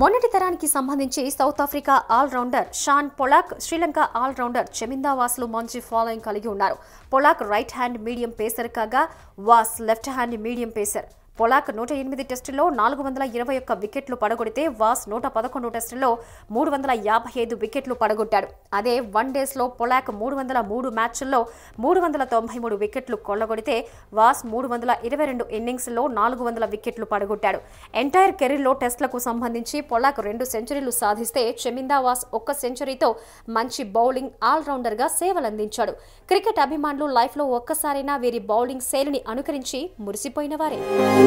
మొన్నటి తరానికి సంబంధించి South Africa all rounder Shaun Pollock Sri Lanka all rounder Chaminda వాస్లు మంచి ఫాలోయింగ్ కలిగి ఉన్నారు. Pollock right hand medium pacer కాగా Vaas left hand medium pacer. Pollock నూట ఎనిమిది టెస్టుల్లో నాలుగు వందల ఇరవై ఒక్క వికెట్లు పడగొడితే వాస్ నూట పదకొండు టెస్టుల్లో మూడు వందల యాభై ఐదు వికెట్లు పడగొట్టాడు. అదే వన్ డేస్లో పొలాక్ మూడు వందల మూడు మ్యాచ్ల్లో మూడు వందల తొంభై మూడు వికెట్లు కొల్లగొడితే వాస్ మూడు వందల ఇరవై రెండు ఇన్నింగ్స్లో నాలుగు వందల వికెట్లు పడగొట్టాడు. ఎంటైర్ కెరీర్లో టెస్టులకు సంబంధించి పొలాక్ రెండు సెంచరీలు సాధిస్తే చెమిందా వాస్ ఒక్క సెంచరీతో మంచి బౌలింగ్ ఆల్రౌండర్గా సేవలందించాడు. క్రికెట్ అభిమానులు లైఫ్లో ఒక్కసారైనా వీరి బౌలింగ్ శైలిని అనుకరించి మురిసిపోయిన వారే.